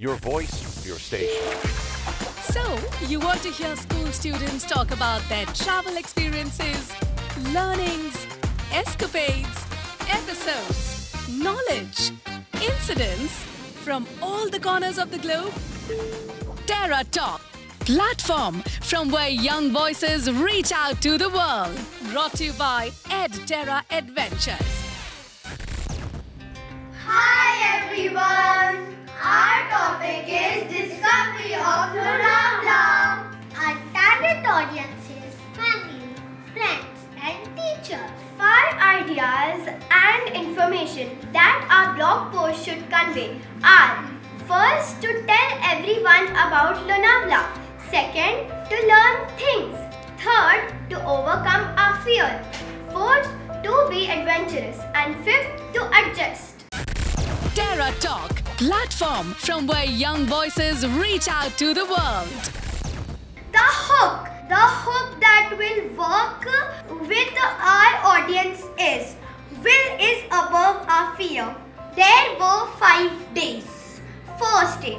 Your voice, your station. So, you want to hear school students talk about their travel experiences, learnings, escapades, episodes, knowledge, incidents from all the corners of the globe? Terra Talk, platform from where young voices reach out to the world. Brought to you by Ed Terra Adventures. Hi ideas and information that our blog post should convey are First, to tell everyone about Lonavala. Second, to learn things. Third, to overcome our fear. Fourth, to be adventurous. And fifth, to adjust. Terra Talk, platform from where young voices reach out to the world. The hook, the First day,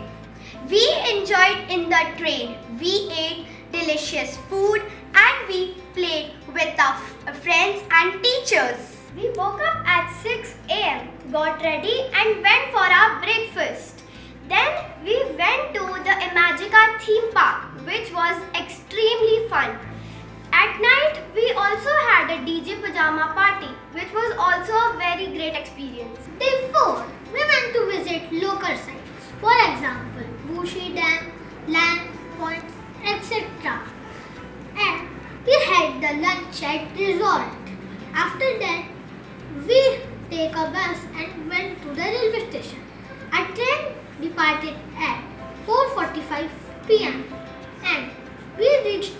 we enjoyed in the train. We ate delicious food and we played with our uh, friends and teachers. We woke up at 6 am, got ready and went for our breakfast. Then we went to the Imagica theme park, which was extremely fun. At night, we also had a DJ pajama party, which was also a very great experience. Day 4, we went to visit local sites. For example, Bhushi Dam, Land Points, etc. And we had the lunch at resort. After that, we take a bus and went to the railway station. A train departed at 4:45 p.m. and we reached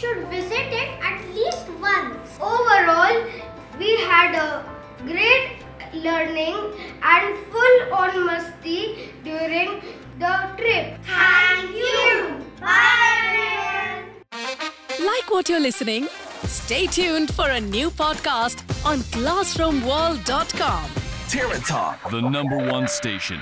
should visit it at least once. Overall, we had a great learning and full on musti during the trip. Thank you. Bye. Like what you're listening? Stay tuned for a new podcast on classroomworld.com. Terra Talk, the number one station.